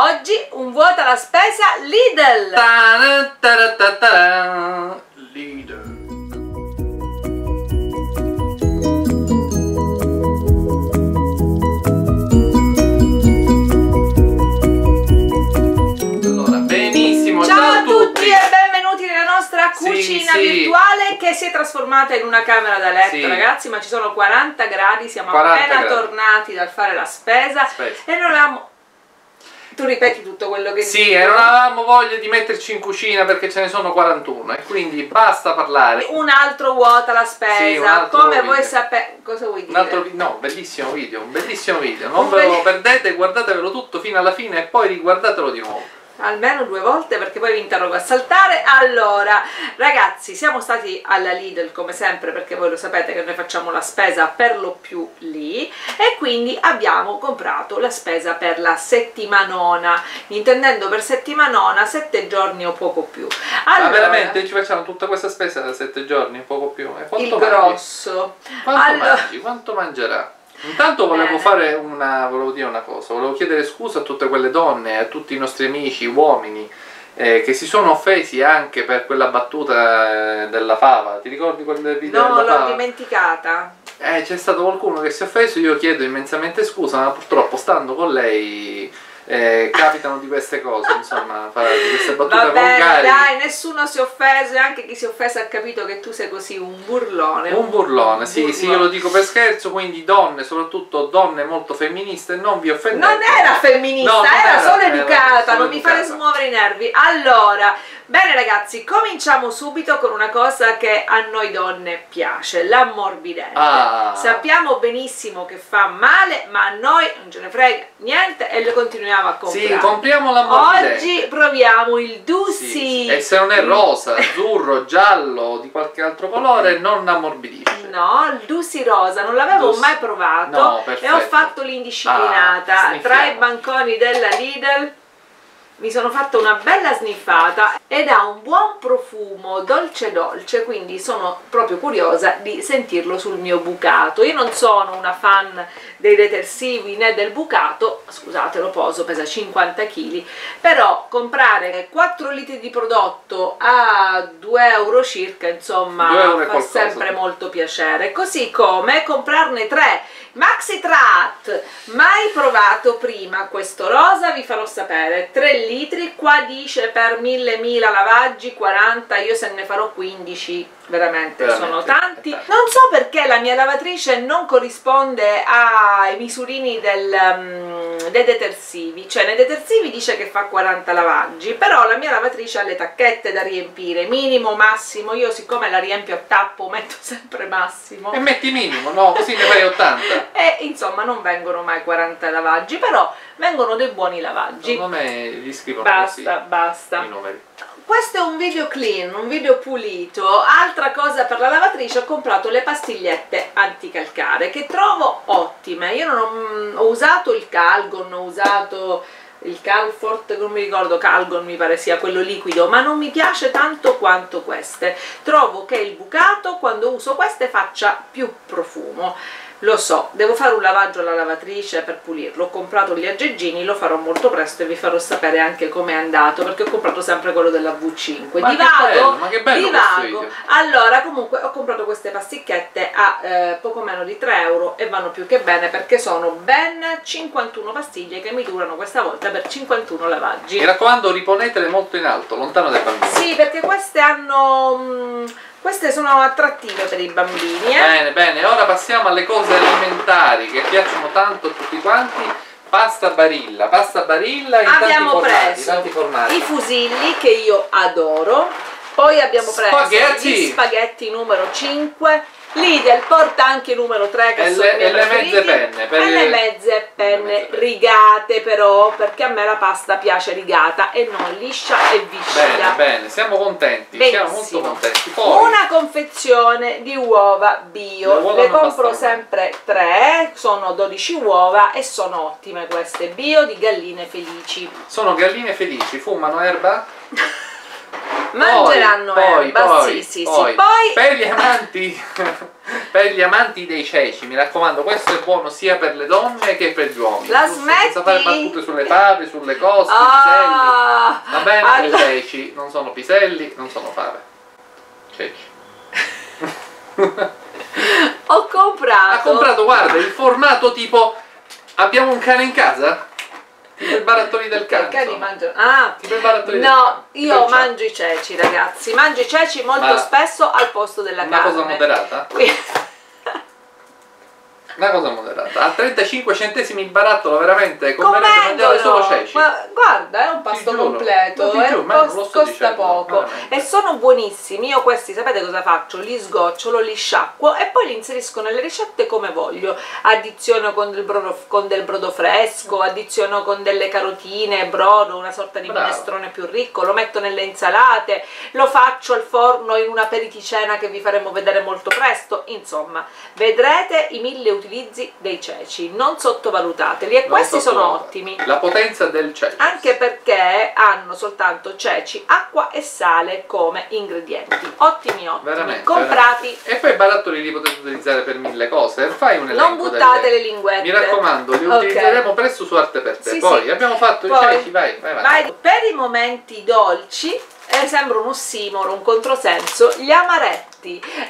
Oggi un vuoto alla spesa Lidl! Ta-da, ta-da, ta-da, Leader. Allora, benissimo, Ciao a tutti e benvenuti nella nostra Sì, cucina sì. virtuale che si è trasformata in una camera da letto Sì. ragazzi ma ci sono 40 gradi, siamo 40 appena gradi. tornati dal fare la spesa Spesa. e non avevamo... Tu ripeti tutto quello che Sì, dico. e non avevamo voglia di metterci in cucina perché ce ne sono 41 e quindi basta parlare. Un altro vuota la spesa, Sì, un altro come video. voi sapete... Cosa vuoi Un dire? altro vi- no, bellissimo video, un bellissimo video. Non Un ve lo perdete, guardatevelo tutto fino alla fine e poi riguardatelo di nuovo. Almeno due volte perché poi vi interrogo a saltare allora ragazzi siamo stati alla Lidl come sempre perché voi lo sapete che noi facciamo la spesa per lo più lì e quindi abbiamo comprato la spesa per la settimanona intendendo per settimanona sette giorni o poco più Ma allora veramente ci facciamo tutta questa spesa da 7 giorni, un poco più. E quanto il mangi? grosso Quanto Allora- mangi? Quanto mangerà? Intanto volevo Bene. fare una. volevo dire una cosa, volevo chiedere scusa a tutte quelle donne, a tutti i nostri amici, uomini, eh, che si sono offesi anche per quella battuta eh, della fava. Ti ricordi quel video no l'ho dimenticata Eh, c'è stato qualcuno che si è offeso, io chiedo immensamente scusa, ma purtroppo stando con lei eh, capitano di queste cose, insomma, di queste battute Va bene, volgari. dai, nessuno si è offeso e anche chi si è offeso ha capito che tu sei così un burlone. Un burlone, sì, burlone. sì, io lo dico per scherzo, quindi donne, soprattutto donne molto femministe, non vi offendete. Non era femminista, No, non era, era, solo era educata, solo non mi fare smuovere i nervi. Allora, bene ragazzi, cominciamo subito con una cosa che a noi donne piace, l'ammorbidente. Ah. Sappiamo benissimo che fa male, ma a noi non ce ne frega niente e lo continuiamo a comprare. Sì, compriamo l'ammorbidente. Oggi proviamo il Dussi. Sì, E se non è rosa, azzurro, giallo o di qualche altro colore, non ammorbidisce. No, il Dussi rosa non l'avevo mai provato No, e ho fatto l'indisciplinata Ah, tra i banconi della Lidl. Mi sono fatta una bella sniffata ed ha un buon profumo dolce dolce, quindi sono proprio curiosa di sentirlo sul mio bucato. Io non sono una fan dei detersivi né del bucato, scusate lo poso, pesa 50 kg, però comprare 4 litri di prodotto a 2 euro circa, insomma, 2 euro fa sempre molto piacere. Così come comprarne 3 Maxi Trat, mai provato prima questo rosa, vi farò sapere, 3 litri, qua dice per 1000 1000 lavaggi, 40, io se ne farò 15, veramente, Veramente, sono tanti. è tanto. Non so perché la mia lavatrice non corrisponde ai misurini del, mm, dei detersivi, cioè nei detersivi dice che fa 40 lavaggi, però la mia lavatrice ha le tacchette da riempire, minimo, massimo, io siccome la riempio a tappo metto sempre massimo E metti minimo, no? Così ne fai 80. e insomma non vengono mai 40 lavaggi, però vengono dei buoni lavaggi. Secondo me gli scrivono Basta, basta. i numeri. Video clean, un video pulito. Altra cosa per la lavatrice, ho comprato le pastigliette anticalcare che trovo ottime. Io non ho, ho usato il Calgon, ho usato il Calfort, non mi ricordo, Calgon mi pare sia quello liquido, ma non mi piace tanto quanto queste. Trovo che il bucato quando uso queste faccia più profumo. Lo so, devo fare un lavaggio alla lavatrice per pulirlo. Ho comprato gli aggeggini, lo farò molto presto e vi farò sapere anche com'è andato perché ho comprato sempre quello della V5. Ma che Divago, bello, ma che bello divago. Allora, comunque ho comprato queste pasticchette a eh, poco meno di 3 euro e vanno più che bene perché sono ben 51 pastiglie che mi durano questa volta per 51 lavaggi. Mi raccomando, riponetele molto in alto, lontano dai bambini. Sì, perché queste hanno. mm, queste sono attrattive per i bambini, eh? Bene, bene, ora passiamo alle cose alimentari che piacciono tanto a tutti quanti. Pasta barilla, pasta barilla in abbiamo tanti formati, preso tanti formati. i fusilli che io adoro poi abbiamo preso Spaghetti. gli spaghetti numero 5 Lidl porta anche il numero 3 che E sono le- e le preferiti. mezze penne, per e le mezze penne mezze rigate però perché a me la pasta piace rigata e non liscia e viscida Bene, bene, siamo contenti, siamo molto Benissimo. contenti. Poi, una confezione di uova bio Le le compro bastano. sempre 3 sono 12 uova e sono ottime queste bio di galline felici sono galline felici, fumano erba? Mangeranno poi, erba, poi, sì, sì, poi, sì. Poi per gli amanti per gli amanti dei ceci mi raccomando questo è buono sia per le donne che per gli uomini La Giusto? senza fare smetti? battute sulle fave sulle cose sui piselli Ah, va bene allora- i ceci non sono piselli non sono fave ceci ho comprato. ha comprato guarda il formato tipo abbiamo un cane in casa i barattoli del Ok, cane i cani insomma. mangiano. Ah, del no, io mangio i ceci, ragazzi. Mangio i ceci molto Ma- spesso al posto della una carne. cosa moderata Qui- Una cosa moderata. A 35 centesimi il barattolo, veramente, converrebbe mangiare solo ceci. ma guarda, è un pasto giuro, completo, ti è giuro, un ma non pos- lo sto costa dicendo, poco veramente. e sono buonissimi. Io questi sapete cosa faccio? Li sgocciolo, li sciacquo e poi li inserisco nelle ricette come voglio. Addiziono con del brodo, con del brodo fresco, addiziono con delle carotine, brodo, una sorta di Bravo. minestrone più ricco, lo metto nelle insalate, lo faccio al forno in una periticena che vi faremo vedere molto presto. Insomma, vedrete i mille utilizzi dei ceci, non sottovalutateli e Non questi sono ottimi. La potenza del cecio. Anche perché hanno soltanto ceci, acqua e sale come ingredienti. Ottimi, ottimi. Veramente. Comprati. veramente. E poi i barattoli li potete utilizzare per mille cose. Fai un elenco Non buttate delle- le linguette. Mi raccomando, li Ok. utilizzeremo presto su Arte per te. Sì, poi sì. abbiamo fatto Poi- i ceci, vai, vai, vai. Vai. Per i momenti dolci, eh, sembra un ossimoro, un controsenso, gli amaretti.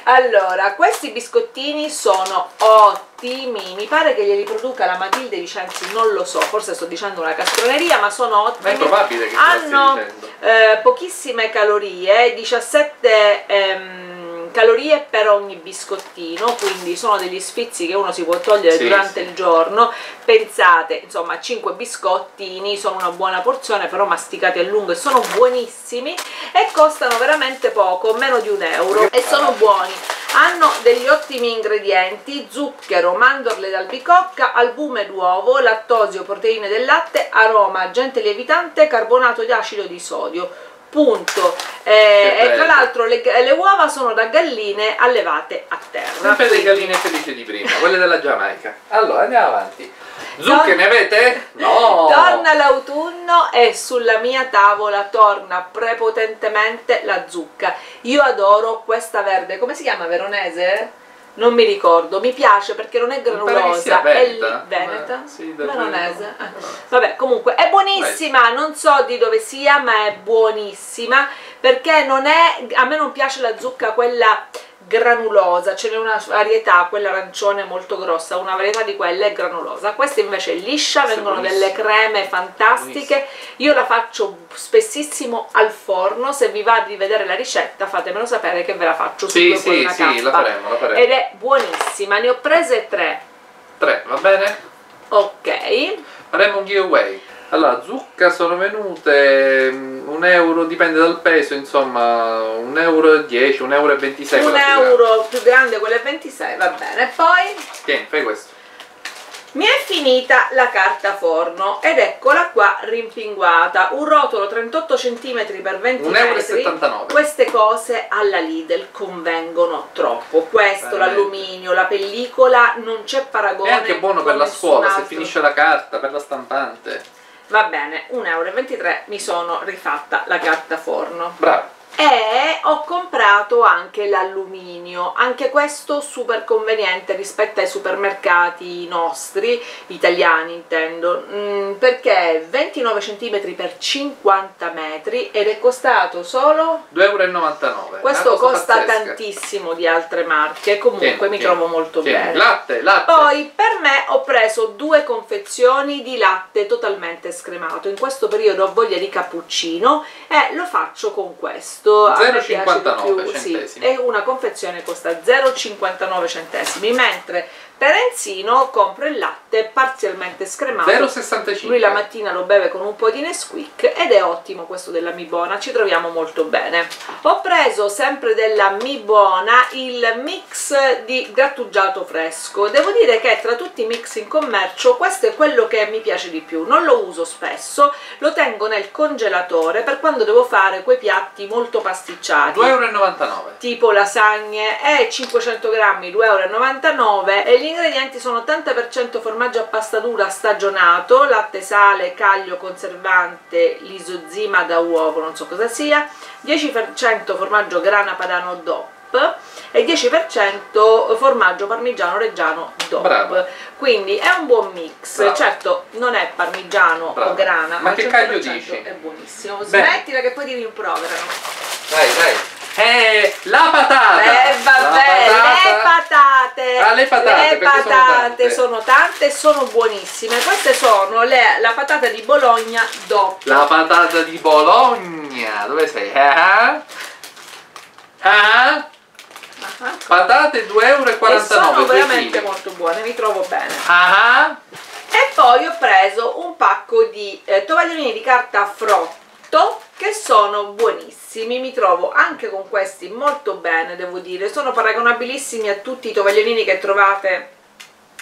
Allora, questi biscottini sono ottimi, mi pare che glieli produca la Matilde Vicenzi, non lo so, forse sto dicendo una castroneria, ma sono Ma ottimi. è probabile che hanno eh, pochissime calorie, 17 ehm, calorie per ogni biscottino, quindi sono degli sfizi che uno si può togliere Sì, durante sì. il giorno. Pensate, insomma, 5 biscottini sono una buona porzione, però masticati a lungo e sono buonissimi e costano veramente poco, meno di un euro e sono buoni. Hanno degli ottimi ingredienti, zucchero, mandorle d'albicocca, albume d'uovo, lattosio, proteine del latte, aroma, agente lievitante, carbonato di acido di sodio. Punto. Eh, e tra l'altro le, le uova sono da galline allevate a terra. Sempre le quindi- galline felici di prima, quelle della Giamaica. Allora, andiamo avanti. Zucche ne avete? No! Torna l'autunno e sulla mia tavola torna prepotentemente la zucca. Io adoro questa verde, come si chiama veronese? Non mi ricordo, mi piace perché non è granulosa, è li- Veneta. Eh, sì, veronese. Eh. Vabbè, comunque è buonissima, non so di dove sia, ma è buonissima perché non è a me non piace la zucca quella granulosa, ce n'è una varietà, quella arancione molto grossa, una varietà di quelle è granulosa. Questa invece è liscia, Questa vengono delle creme fantastiche. Io la faccio spessissimo al forno, se vi va di vedere la ricetta fatemelo sapere che ve la faccio Sì, con sì, sì, la faremo, la faremo. Ed è buonissima, ne ho prese tre. Tre, va bene? Ok. Faremo un giveaway. Allora, zucca sono venute mm, un euro, dipende dal peso, insomma, un euro e 10, un euro e 26. un quella euro più grande, quello è 26, va bene. Poi Tieni, fai questo. mi è finita la carta forno ed eccola qua rimpinguata. Un rotolo 38 cm per 20 Un euro e metri. 79. Queste cose alla Lidl convengono troppo. Questo, l'alluminio, la pellicola, non c'è paragone. È anche buono per la scuola, se altro. finisce la carta, per la stampante. Va bene, 1,23 euro mi sono rifatta la carta forno. Bravo. E ho comprato anche l'alluminio, anche questo super conveniente rispetto ai supermercati nostri, italiani intendo, mm, perché 29 cm per 50 metri ed è costato solo... 2,99 euro. Questo costa pazzesca. tantissimo di altre marche, comunque Tieni, mi tieni, trovo molto tieni. bene. Latte, latte. Poi per me ho preso due confezioni di latte totalmente scremato. In questo periodo ho voglia di cappuccino e lo faccio con questo. Di 0,59 più, sì. centesimi. E una confezione costa 0,59 centesimi, mentre per Enzino compro il latte parzialmente scremato. 0,65. Lui la mattina lo beve con un po' di Nesquik ed è ottimo questo della Mi Buona, ci troviamo molto bene. Ho preso sempre della Mi Buona il mix di grattugiato fresco. Devo dire che tra tutti i mix in commercio questo è quello che mi piace di più. Non lo uso spesso, lo tengo nel congelatore per quando devo fare quei piatti molto pasticciati. 2,99 euro. Tipo lasagne e 500 grammi 2,99 euro e li ingredienti sono 80% formaggio a pasta dura stagionato, latte, sale, caglio, conservante, lisozima da uovo, non so cosa sia, 10% formaggio grana padano DOP e 10% formaggio parmigiano reggiano DOP. Brava. Quindi è un buon mix, Brava. certo non è parmigiano Brava. o grana, Ma al che 100% caglio dici? È buonissimo. Smettila che poi ti rimproverano. Dai, dai. Eh, la patata! Eh vabbè, le patate, Ah, le patate, le sono patate tante. sono tante e sono buonissime. Queste sono le- la patata di Bologna DOP. La patata di Bologna. Dove sei? Ah? Ah? Ah, Patate 2,49 euro. E sono veramente molto buone, mi trovo bene. Ah? E poi ho preso un pacco di eh, tovagliolini di carta frotto che sono buonissimi, mi trovo anche con questi molto bene, devo dire, sono paragonabilissimi a tutti i tovagliolini che trovate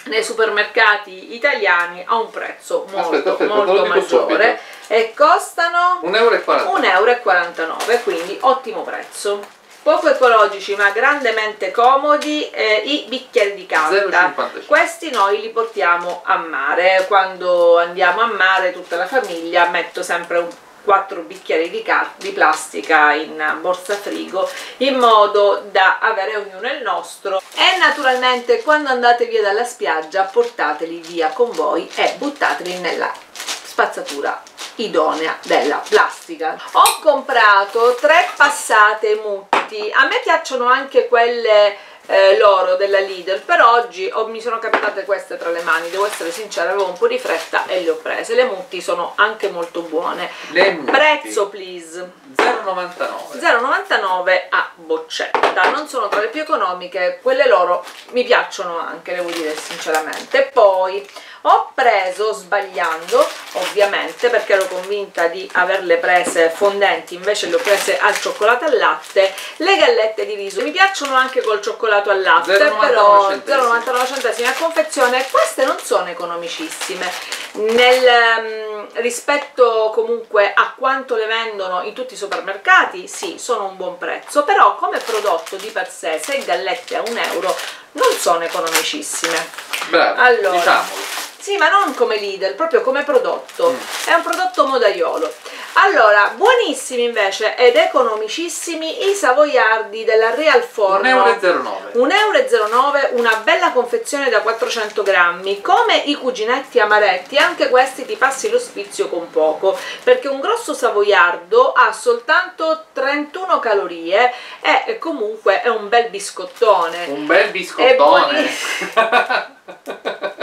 nei supermercati italiani a un prezzo molto Aspetta, aspetta, molto maggiore e costano 1,49 euro. 1,49 euro, quindi ottimo prezzo. Poco ecologici ma grandemente comodi eh, i bicchieri di carta. 0,55. Questi noi li portiamo a mare, quando andiamo a mare tutta la famiglia metto sempre un 4 bicchieri di, di plastica in borsa frigo in modo da avere ognuno il nostro. E naturalmente quando andate via dalla spiaggia portateli via con voi e buttateli nella spazzatura idonea della plastica. Ho comprato tre passate mutti a me piacciono anche quelle eh, loro della Lidl per oggi ho- mi sono capitate queste tra le mani devo essere sincera avevo un po' di fretta e le ho prese. Le mutti sono anche molto buone. Le mutti. prezzo please. 0,99. 0,99 a boccetta. Non sono tra le più economiche quelle loro mi piacciono anche devo dire sinceramente. Poi ho preso sbagliando ovviamente perché ero convinta di averle prese fondenti invece le ho prese al cioccolato al latte le gallette di riso mi piacciono anche col cioccolato al latte 0,99 però centesimi. 0,99 centesimi a confezione queste non sono economicissime nel mm, rispetto comunque a quanto le vendono in tutti i supermercati sì sono un buon prezzo però come prodotto di per sé 6 gallette a un euro non sono economicissime Bravo, Allora. diciamolo. Sì, ma non come leader, proprio come prodotto. Mm. È un prodotto modaiolo. Allora, buonissimi invece ed economicissimi i savoiardi della Real Forno. 1,09 euro. 1,09 euro, una bella confezione da 400 grammi, come i cuginetti amaretti, anche questi ti passi lo sfizio con poco, perché un grosso savoiardo ha soltanto 31 calorie e comunque è un bel biscottone. Un bel biscottone.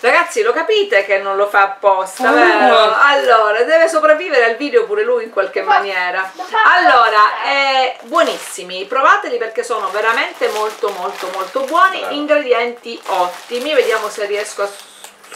Ragazzi, lo capite che non lo fa apposta, Ah. vero? Allora, deve sopravvivere al video pure lui in qualche maniera. Allora, eh, buonissimi, provateli perché sono veramente molto molto molto buoni, ingredienti ottimi, vediamo se riesco a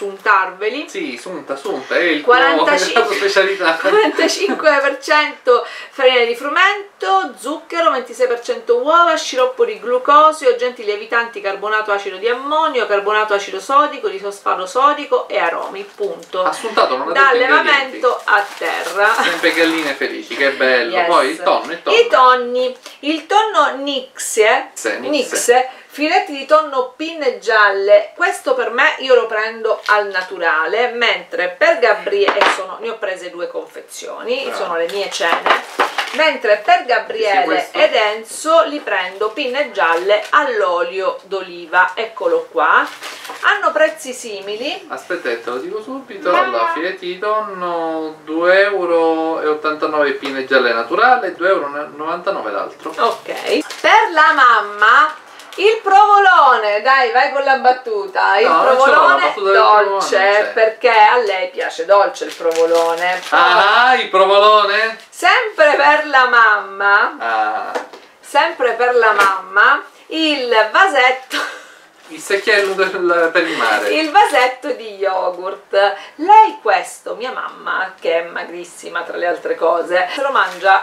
suntarveli. Sì, sunta, sunta, è il 45 tuo, specialità. 45% farina di frumento, zucchero, 26% uova, sciroppo di glucosio, agenti lievitanti, carbonato acido di ammonio, carbonato acido sodico, disosfano sodico e aromi, punto. Assuntato, non ha. Dall'allevamento a terra. Sempre galline felici, che bello. Yes. Poi il tonno, il tonno. I tonni, il tonno Nixie, Nixie. Nixie, filetti di tonno pinne gialle, questo per me io lo prendo al naturale, mentre per Gabriele, sono, ne ho prese due confezioni, Bravo. sono le mie cene, mentre per Gabriele questo? ed Enzo li prendo pinne gialle all'olio d'oliva, eccolo qua, hanno prezzi simili, Aspetta, te lo dico subito. Allora, filetti di tonno 2,89 euro pinne gialle naturale, 2,99 euro l'altro. ok, per la mamma il provolone, dai vai con la battuta, il No, provolone battuta del provolone dolce c'è. perché a lei piace dolce il provolone. Poi, Ah, il provolone? Sempre per la mamma, Ah, sempre per la mamma, il vasetto, il secchiello del- per il mare. il vasetto di yogurt. Lei questo, mia mamma, che è magrissima tra le altre cose, se lo mangia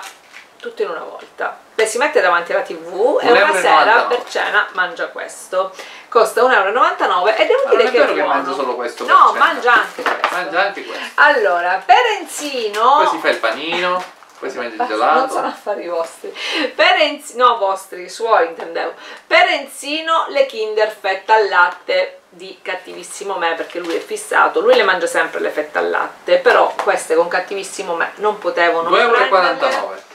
tutto in una volta. Le si mette davanti alla tv e una 1,99 sera per cena mangia questo. Costa 1,99 euro e devo Ma dire che è vero che buono. mangia solo questo No, mangia anche questo. Mangia anche questo. Allora, per Enzino Poi si fa il panino. poi si mangia il Basta, gelato. Non sono affari vostri. Perenzino, no vostri, suoi intendevo. Perenzino le Kinder fetta al latte di cattivissimo me perché lui è fissato, lui le mangia sempre le fette al latte, però queste con cattivissimo me non potevano 2,49 euro.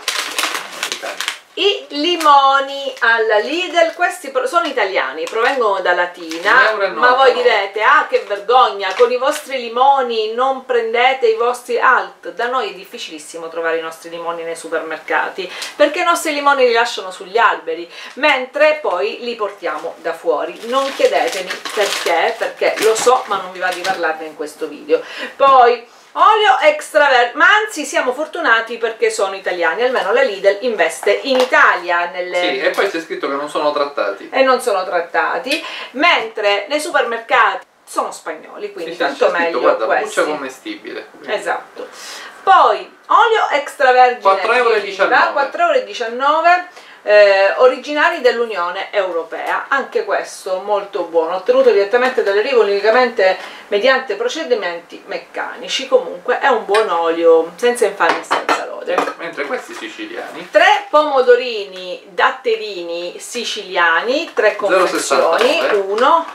I limoni alla Lidl, questi sono italiani, provengono da Latina, 1,99 ma voi direte, ah che vergogna, con i vostri limoni non prendete i vostri alt. Da noi è difficilissimo trovare i nostri limoni nei supermercati, perché i nostri limoni li lasciano sugli alberi, mentre poi li portiamo da fuori. Non chiedetemi perché, perché lo so, ma non vi va di parlarne in questo video. Poi Olio extravergine, ma anzi siamo fortunati perché sono italiani, almeno la Lidl investe in Italia nelle... Sì, e poi c'è scritto che non sono trattati. e non sono trattati, mentre nei supermercati sono spagnoli, quindi Sì, tanto scritto, meglio guarda, questi. buccia commestibile. Esatto. Poi olio extravergine 4,19 4,19 euro eh, originari dell'Unione Europea, anche questo molto buono, ottenuto direttamente dalle rive unicamente mediante procedimenti meccanici, comunque è un buon olio, senza infamia e senza lode. Mentre questi siciliani, Tre pomodorini datterini siciliani, tre confezioni, 0,69. uno,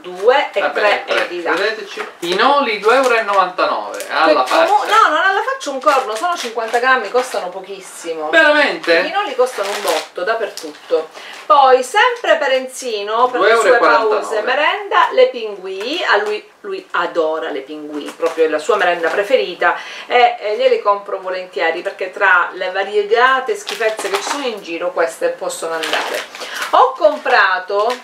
due e vabbè, tre tre, e di là. credeteci. Pinoli 2,99 alla Che comu- faccia. no, non alla faccia un corno, sono 50 grammi, costano pochissimo. I Veramente? pinoli costano un botto dappertutto. Poi, sempre per Enzino, per le 2,49 sue pause merenda, le pinguì. A lui, lui adora le pinguì, proprio è la sua merenda preferita. E, e gliele compro volentieri perché tra le variegate schifezze che ci sono in giro, queste possono andare. Ho comprato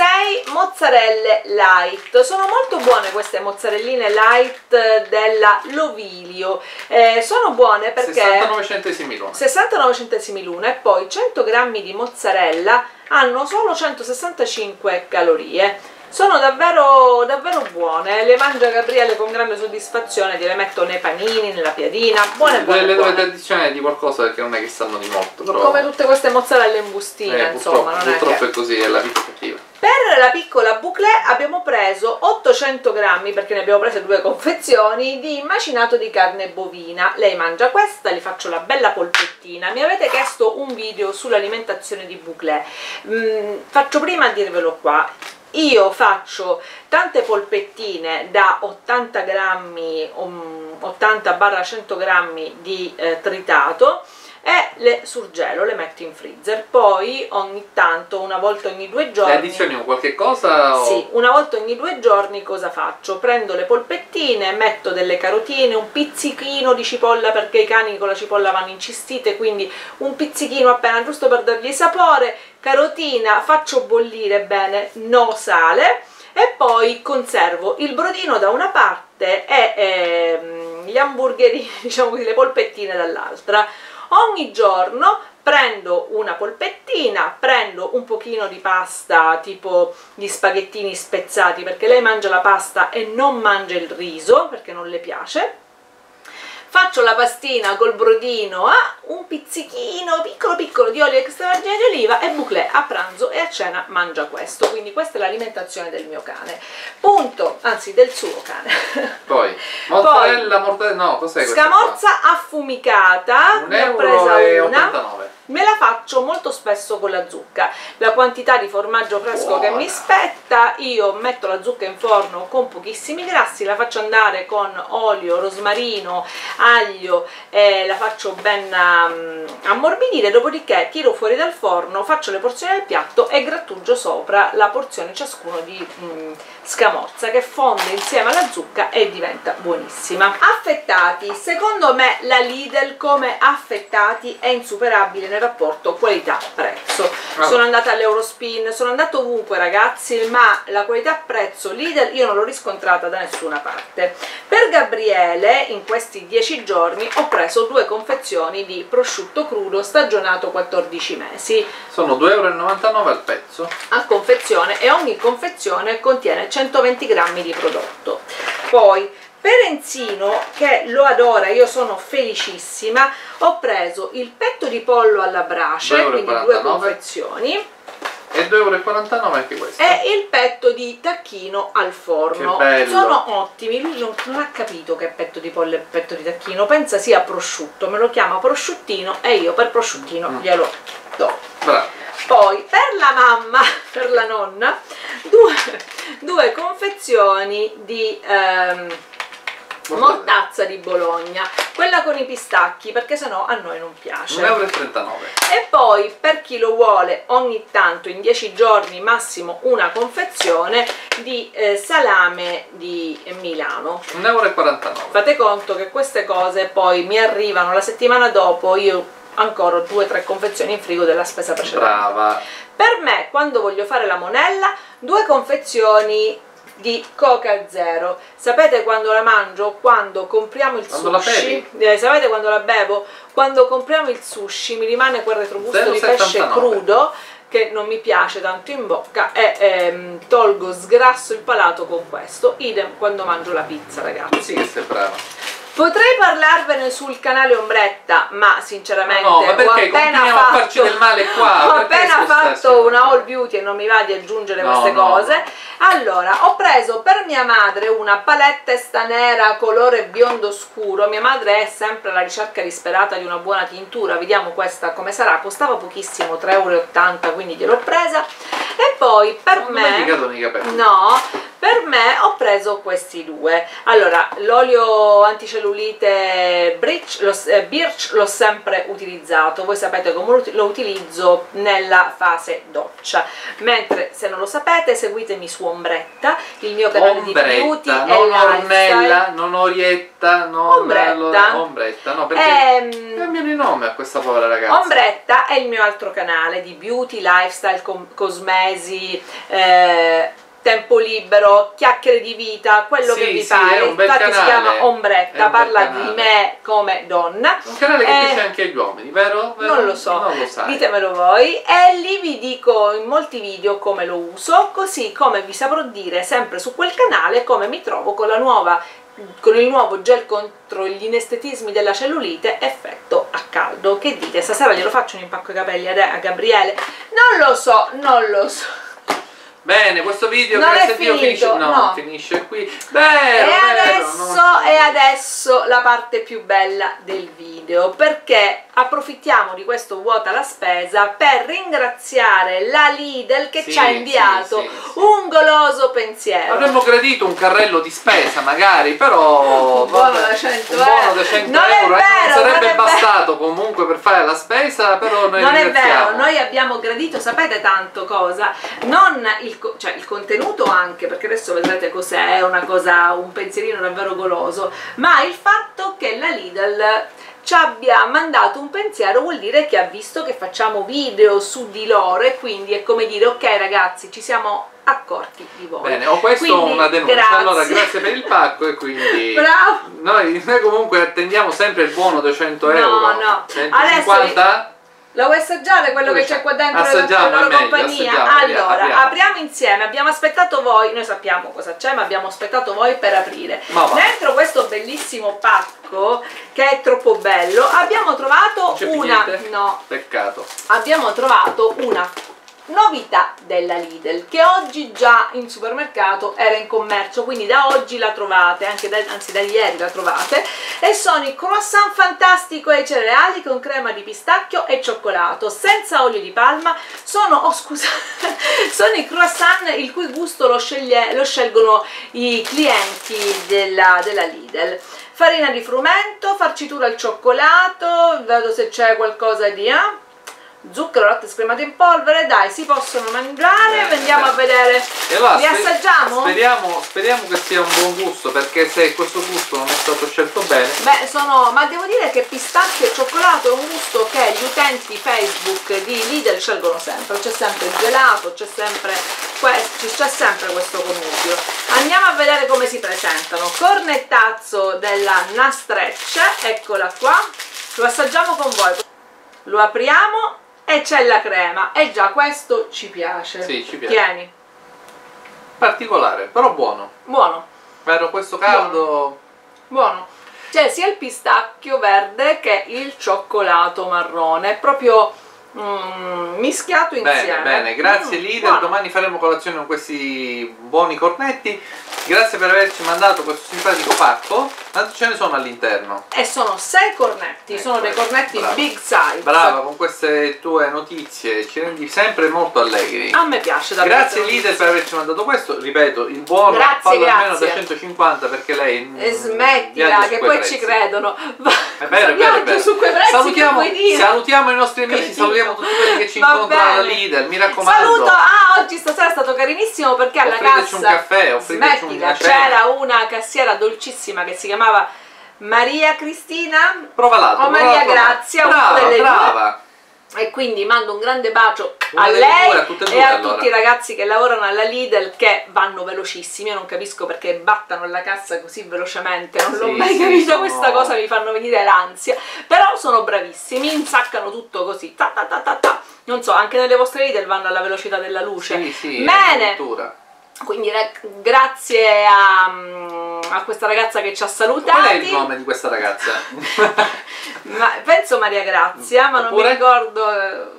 6 mozzarelle light sono molto buone queste mozzarelline light della Lovilio eh, sono buone perché 69 centesimi l'uno. 69 centesimi l'una e poi 100 grammi di mozzarella hanno solo 165 calorie sono davvero, davvero buone le mangia Gabriele con grande soddisfazione gliele metto nei panini, nella piadina buone buone, Le, le dovete addizionare di qualcosa perché non è che sanno di molto. Però, come tutte queste mozzarelle in bustina eh, insomma purtroppo, non è che... purtroppo è così, è la vita cattiva. Per la piccola bouclé abbiamo preso 800 grammi, perché ne abbiamo prese due confezioni, di macinato di carne bovina. Lei mangia questa, le faccio la bella polpettina. Mi avete chiesto un video sull'alimentazione di bouclé. Mm, faccio prima a dirvelo qua. Io faccio tante polpettine da 80 grammi, um, 80-100 grammi di eh, tritato e le surgelo, le metto in freezer. Poi ogni tanto, una volta ogni due giorni... Le addizioni un qualche cosa? O... Sì, una volta ogni due giorni cosa faccio? Prendo le polpettine, metto delle carotine, un pizzichino di cipolla perché i cani con la cipolla vanno incistite, quindi un pizzichino appena giusto per dargli sapore, carotina, faccio bollire bene, no sale e poi conservo il brodino da una parte e ehm, gli hamburgerini, diciamo così, le polpettine dall'altra. Ogni giorno prendo una polpettina, prendo un pochino di pasta tipo gli spaghettini spezzati perché lei mangia la pasta e non mangia il riso perché non le piace faccio la pastina col brodino a un pizzichino piccolo piccolo di olio extravergine di oliva e bouclé a pranzo e a cena mangia questo. Quindi questa è l'alimentazione del mio cane. Punto, anzi del suo cane. Poi, mozzarella, mortadella, no, cos'è questa qua? scamorza affumicata Un ne ho presa una. 89. Me la faccio molto spesso con la zucca. La quantità di formaggio fresco che Buona. mi spetta io metto la zucca in forno con pochissimi grassi la faccio andare con olio, rosmarino aglio e la faccio ben um, ammorbidire dopodiché tiro fuori dal forno faccio le porzioni del piatto e grattugio sopra la porzione ciascuno di mm, scamorza che fonde insieme alla zucca e diventa buonissima. Affettati. Secondo me la Lidl come affettati è insuperabile nel rapporto qualità-prezzo Ah. sono andata all'Eurospin sono andato ovunque ragazzi ma la qualità-prezzo Lidl io non l'ho riscontrata da nessuna parte per Gabriele in questi 10 giorni ho preso due confezioni di prosciutto crudo stagionato 14 mesi Sono 2,99 euro al pezzo. a confezione e ogni confezione contiene 120 grammi di prodotto poi per Enzino che lo adora io sono felicissima ho preso il petto di pollo alla brace 2,49 quindi due confezioni E 2,49 euro anche questo. E il petto di tacchino al forno. Sono ottimi. Lui non, non ha capito che è petto di pollo e petto di tacchino. Pensa sia prosciutto. Me lo chiama prosciuttino e io per prosciuttino Mm. glielo do. Bravo. Poi per la mamma, per la nonna, due, due confezioni di ehm, mortazza di Bologna, quella con i pistacchi perché sennò a noi non piace. 1,39 euro. E poi per chi lo vuole ogni tanto in 10 giorni massimo una confezione di eh, salame di Milano. 1,49 euro. Fate conto che queste cose poi mi arrivano la settimana dopo, io ancora ho due o tre confezioni in frigo della spesa precedente. Brava. Per me, quando voglio fare la monella, due confezioni di Coca Zero. Sapete quando la mangio? Quando compriamo il Quando sushi. Eh, sapete quando la bevo? Quando compriamo il sushi mi rimane quel retrogusto di pesce 0,79. crudo che non mi piace tanto in bocca e ehm, tolgo, sgrasso il palato con questo. Idem quando mangio la pizza, ragazzi. Sì che sei brava. Potrei parlarvene sul canale Ombretta, ma sinceramente No, ma perché ho appena fatto, farci del male qua? Ho appena fatto una all beauty e non mi va di aggiungere No, queste no. cose. Allora, ho preso per mia madre una palette testa nera colore biondo scuro. Mia madre è sempre alla ricerca disperata di una buona tintura. Vediamo questa come sarà. Costava pochissimo, 3,80 euro, quindi gliel'ho presa. E poi per Secondo me me ti cadono i capelli. No, per me ho preso questi due. Allora, l'olio anticellulite Birch l'ho, eh, sempre utilizzato, voi sapete come lo uti- lo utilizzo nella fase doccia. Mentre se non lo sapete, seguitemi su Ombretta, il mio canale di beauty Ombretta, non. Ornella, non Orietta, non Ombretta. Ombretta, no, perché Ehm, cambiano il nome a questa povera ragazza. Ombretta è il mio altro canale di beauty, lifestyle, cosmesi, eh, tempo libero, chiacchiere di vita, quello Sì, che vi sì, pare. Infatti si canale. chiama È Ombretta, parla di me come donna. Un canale che Eh, piace anche agli uomini, vero? Vero? Non lo so, Non lo ditemelo voi e lì vi dico in molti video come lo uso, così come vi saprò dire sempre su quel canale come mi trovo con la nuova con il nuovo gel contro gli inestetismi della cellulite effetto a caldo. Che dite? Stasera glielo faccio un impacco ai capelli a Gabriele? Non lo so, non lo so. Bene, questo video Non grazie è a Dio finito, finisce. No, no. finisce qui. Vero, e vero, adesso, non- e adesso la parte più bella del video perché approfittiamo di questo vuota la spesa per ringraziare la Lidl che Sì, ci ha inviato sì, sì. un goloso pensiero Avremmo gradito un carrello di spesa magari, però Un buono da 100 un buono euro. da 100 Non è euro eh, vero, non sarebbe non è vero. bastato comunque per fare la spesa, però noi non è vero, noi abbiamo gradito, sapete tanto cosa? Non il, co- cioè, il contenuto anche, perché adesso vedrete cos'è, una cosa, un pensierino davvero goloso, ma il fatto che la Lidl ci abbia mandato un pensiero vuol dire che ha visto che facciamo video su di loro e quindi è come dire ok ragazzi ci siamo accorti di voi. Bene, ho questo Quindi, una denuncia. grazie. Allora, grazie per il pacco e quindi noi, noi comunque attendiamo sempre il buono da 100 No, euro. no. 150? Lo vuoi assaggiare quello che c'è qua dentro Assaggiamo, la loro compagnia? allora, apriamo. apriamo insieme, abbiamo aspettato voi, noi sappiamo cosa c'è, ma abbiamo aspettato voi per aprire. Dentro questo bellissimo pacco, che è troppo bello, abbiamo trovato una no, Peccato. abbiamo trovato una novità della Lidl che oggi già in supermercato era in commercio quindi da oggi la trovate da, anzi da ieri la trovate e sono i croissant fantastico ai cereali con crema di pistacchio e cioccolato senza olio di palma sono oh scusa sono i croissant il cui gusto lo, sceglie- lo scelgono i clienti della, della Lidl farina di frumento farcitura al cioccolato vedo se c'è qualcosa di eh? Zucchero, latte scremato in polvere, dai, si possono mangiare, Bene, andiamo a bene. vedere. Allora, Li assaggiamo? Speriamo, speriamo che sia un buon gusto, perché se questo gusto non è stato scelto bene, Beh, sono, ma devo dire che pistacchio e cioccolato è un gusto che gli utenti Facebook di Lidl scelgono sempre, c'è sempre il gelato, c'è sempre, c'è sempre questo connubio. Andiamo a vedere come si presentano. Cornettazzo della Nastrecce, eccola qua, lo assaggiamo con voi. Lo apriamo e c'è la crema e già questo ci piace. Sì, ci piace. Tieni, particolare, però buono. buono. Vero, questo caldo... Buono. C'è sia il pistacchio verde che il cioccolato marrone, proprio Mm, mischiato insieme. Bene, bene, grazie Mm, leader, buono. domani faremo colazione con questi buoni cornetti. Grazie per averci mandato questo simpatico pacco. Quanti ce ne sono all'interno? E sono sei cornetti, Ecco, sono dei cornetti brava. big size. Brava, con queste tue notizie ci rendi sempre molto allegri. A me piace davvero. Grazie leader per averci mandato questo, ripeto, il buono Grazie, fallo almeno da 150 perché lei E smettila, che poi prezzi. ci credono. Va, È vero, è vero, è vero. su quei prezzi salutiamo, salutiamo i nostri amici. Salutiamo tutti quelli che ci Va incontrano alla leader, mi raccomando. Saluto, ah oggi stasera è stato carinissimo perché alla Offriteci cassa un caffè, offriteci una cena. c'era una cassiera dolcissima che si chiamava Maria Cristina Provalato. o Maria Grazia, una brava, delle due. E quindi mando un grande bacio Una a lei due, a tutte e due, a allora. tutti i ragazzi che lavorano alla Lidl che vanno velocissimi, io non capisco perché battano la cassa così velocemente, non l'ho Sì, mai sì, capito. sono- questa cosa, mi fanno venire l'ansia, però sono bravissimi, insaccano tutto così, ta ta ta ta ta. non so, anche nelle vostre Lidl vanno alla velocità della luce, Sì, sì, bene. Quindi ra- grazie a, mm, a questa ragazza che ci ha salutati, Qual è il nome di questa ragazza? Ma- penso Maria Grazia, ma non Oppure? mi ricordo. eh,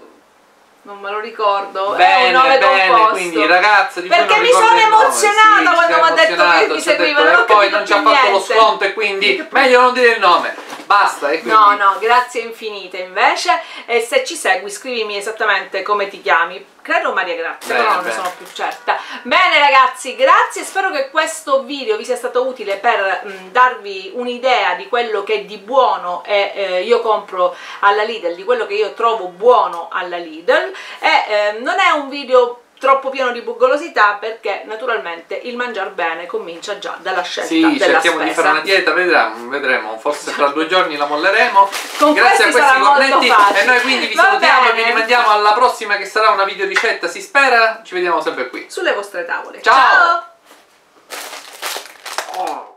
Non me lo ricordo. è bene, un nome bene, composto. quindi ragazza Perché non mi sono emozionata Sì, quando mi ha detto che mi ci ha seguiva, detto- non ho e poi non ci ha fatto lo niente. sconto e quindi meglio non dire il nome. Basta, e quindi No, no, grazie infinite invece. E se ci segui, scrivimi esattamente come ti chiami. Credo Maria Grazia, Bene, però non ne sono più certa. Bene ragazzi, grazie. Spero che questo video vi sia stato utile per mh, darvi un'idea di quello che di buono è, eh, io compro alla Lidl, di quello che io trovo buono alla Lidl. E eh, non è un video troppo pieno di buggolosità perché naturalmente il mangiar bene comincia già dalla scelta Sì, della cerchiamo spesa. di fare una dieta, vedremo, vedremo, forse tra due giorni la molleremo. Con Grazie a questi questi molto cornetti facile. e noi quindi vi Va salutiamo e vi bene. rimandiamo alla prossima che sarà una video ricetta, si spera. Ci vediamo sempre qui. sulle vostre tavole. Ciao! Ciao.